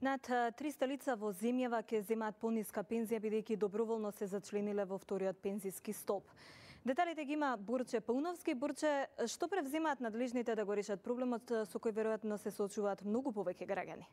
Над 300 лица во земјава ќе земаат пониска пензија бидејќи доброволно се зачлениле во вториот пензиски стоп. Деталите ги има Бурче Пауновски. Бурче, што превземаат надлежните да го решат проблемот со кој веројатно се соочуваат многу повеќе граѓани?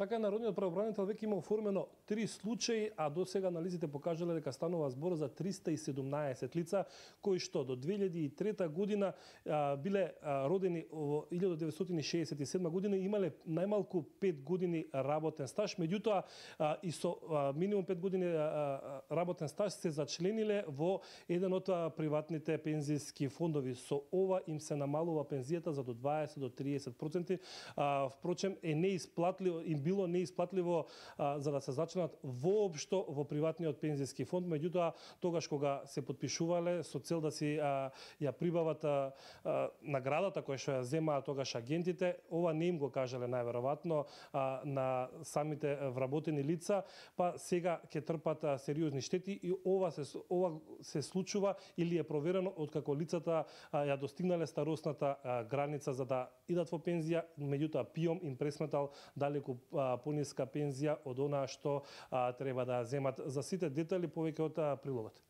Така народниот правобранител веќе има оформено три случаи, а до сега анализите покажале дека станува збор за 317 лица кои што до 2003 година а, биле а, родени во 1967 година и имале најмалку 5 години работен стаж, меѓутоа а, и со а, минимум 5 години а, работен стаж се зачлениле во еден од приватните пензиски фондови. Со ова им се намалува пензијата за до 20 до 30%. А, впрочем е неисплатливо им било неисплатливо а, за да се зачленат воопшто во приватниот пензиски фонд, меѓутоа тогаш кога се подпишувале со цел да си а, ја прибават а, а, наградата која што ја земаа тогаш агентите, ова не им го кажале најверојатно на самите вработени лица, па сега ќе трпат а, сериозни штети и ова се ова се случува или е проверено откако лицата а, ја достигнале старосната а, граница за да идат во пензија, меѓутоа ПИОМ им пресметал далеку пониска пензија од она што треба да земат. За сите детали повеќе од прилогот.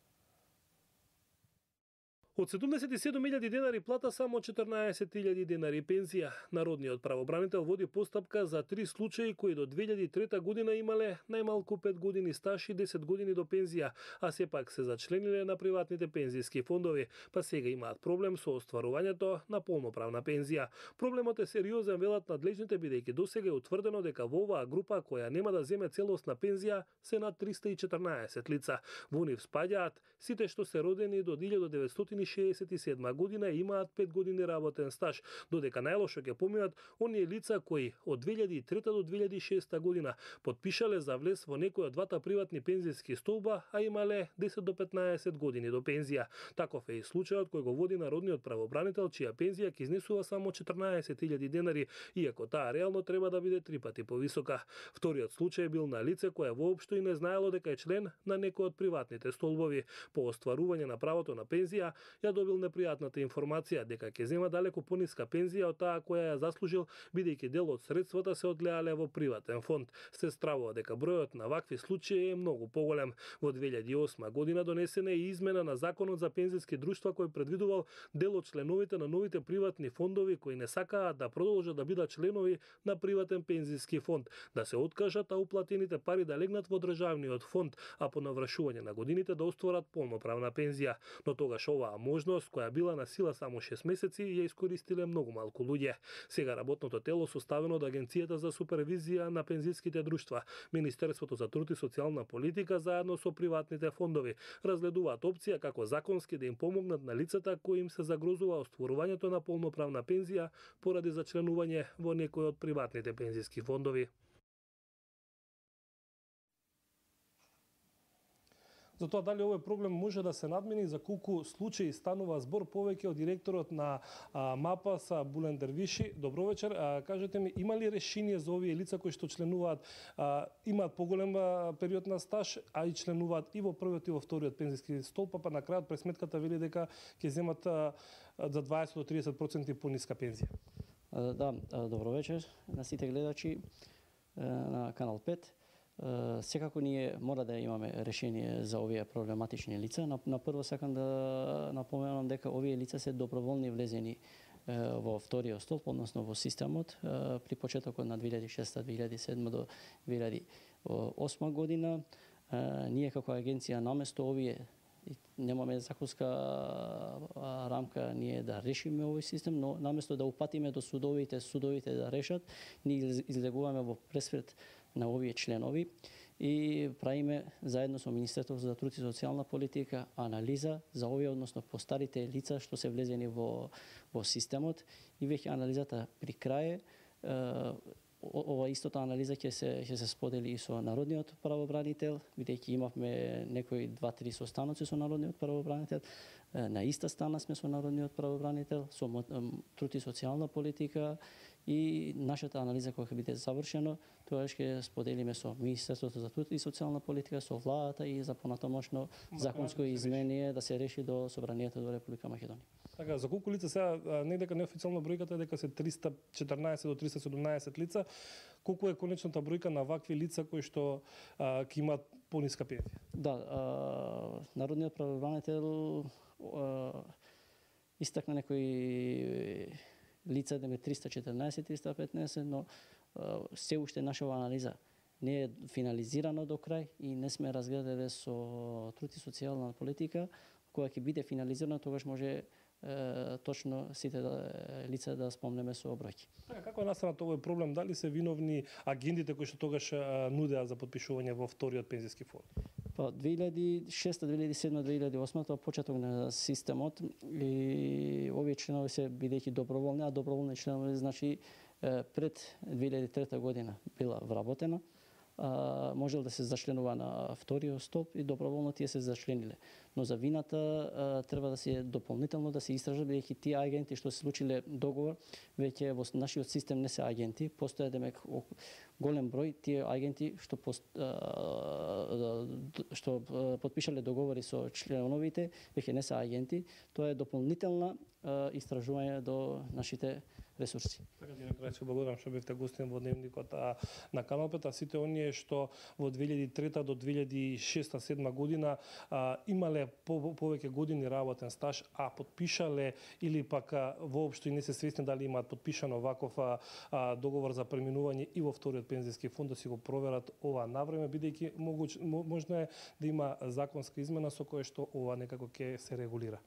Од 77.000 денари плата само 14.000 денари пензија. Народниот правобранител води постапка за три случаи кои до 2003 година имале најмалку 5 години стаж и 10 години до пензија, а сепак се зачлениле на приватните пензиски фондови, па сега имаат проблем со остварувањето на полноправна пензија. Проблемот е сериозен велат надлежните бидејќи досега е утврдено дека во оваа група која нема да земе целосна пензија се над 314 лица. Во нив спаѓаат сите што се родени до 1960 1967 година и имаат 5 години работен стаж, додека најлошо ќе поминат оние лица кои од 2003 до 2006 година подпишале за влез во некој од двата приватни пензијски столба, а имале 10 до 15 години до пензија. Таков е и случајот кој го води народниот правобранител, чија пензија ќе изнесува само 14.000 денари, иако таа реално треба да биде три пати повисока. Вториот случај бил на лице кое воопшто и не знаело дека е член на некој од приватните столбови. По остварување на правото на пензија, ја добил непријатната информација дека ќе зема далеку пониска пензија од таа која ја заслужил, бидејќи дел од средствата се одлеале во приватен фонд. Се стравува дека бројот на вакви случаи е многу поголем. Во 2008 година донесена е измена на Законот за пензиски друштва кој предвидувал дел од членовите на новите приватни фондови кои не сакаат да продолжат да бидат членови на приватен пензиски фонд, да се откажат а уплатените пари да легнат во државниот фонд, а по навршување на годините да остварат полноправна пензија. Но тогаш оваа можност која била на сила само 6 месеци ја искористиле многу малку луѓе. Сега работното тело составено од Агенцијата за супервизија на пензиските друштва, Министерството за труд и социјална политика заедно со приватните фондови разгледуваат опција како законски да им помогнат на лицата кои им се загрозува остварувањето на полноправна пензија поради зачленување во некој од приватните пензиски фондови. За тоа дали овој проблем може да се надмени за колку случаи станува збор повеќе од директорот на а, МАПА са Булен Дервиши. Добро вечер. А, кажете ми, има ли решение за овие лица кои што членуваат, а, имаат поголем период на стаж, а и членуваат и во првиот и во вториот пензиски столб, па, па на крајот пресметката вели дека ќе земат а, за 20 до 30% пониска пензија? Да, добро вечер на сите гледачи на Канал 5. Секако ние мора да имаме решение за овие проблематични лица. На, на прво сакам да напоменам дека овие лица се доброволни влезени во вториот столб, односно во системот, при почетокот на 2006-2007 до 2008 година. Ние како агенција наместо овие немаме законска рамка ние да решиме овој систем, но наместо да упатиме до судовите, судовите да решат, ние излегуваме во пресвет на овие членови и правиме заедно со Министерството за труд и социјална политика анализа за овие, односно по старите лица што се влезени во, во системот и веќе анализата при крај ова истата анализа ќе се ќе се сподели и со народниот правобранител, бидејќи имавме некои два-три состаноци со народниот правобранител, на иста стана сме со народниот правобранител, со труд и социјална политика и нашата анализа кога ќе биде завршено, тоа ќе споделиме со Министерството за труд и социјална политика, со владата и за понатамошно законско изменение да се реши до Собранието до Република Македонија. Така, за колку лица сега дека неофицијална бројката е дека се 314 до 317 лица, колку е конечната бројка на вакви лица кои што ќе имаат пониска пензија? Да, а, народниот правобранител истакна некои лица да 314, 315, но се уште нашава анализа не е финализирано до крај и не сме разгледале со труд и социјална политика, кога ќе биде финализирано, тогаш може точно сите да, лица да спомнеме со бројки. Така, како настанат овој проблем? Дали се виновни агентите кои што тогаш нудеа за подпишување во вториот пензиски фонд? Па 2006, 2007, 2008 тоа почеток на системот и овие членови се бидејќи доброволни, а доброволни членови значи пред 2003 година била вработена можел да се зачленува на вториот стоп и доброволно тие се зачлениле. Но за вината треба да се дополнително да се истражат бидејќи тие агенти што се случиле договор веќе во нашиот систем не се агенти, постоја демек голем број тие агенти што пост, да, што подпишале договори со членовите веќе не се агенти, тоа е дополнителна истражување до нашите ресурси. Така, директор, се благодарам што бевте гостин во дневникот а, на Канал 5, а сите оние што во 2003 до 2006-2007 година а, имале по, повеќе години работен стаж, а подпишале или пак а, воопшто и не се свесни дали имаат подпишано ваков а, а, договор за преминување и во вториот пензиски фонд да си го проверат ова навреме, бидејќи можно е да има законска измена со која што ова некако ќе се регулира.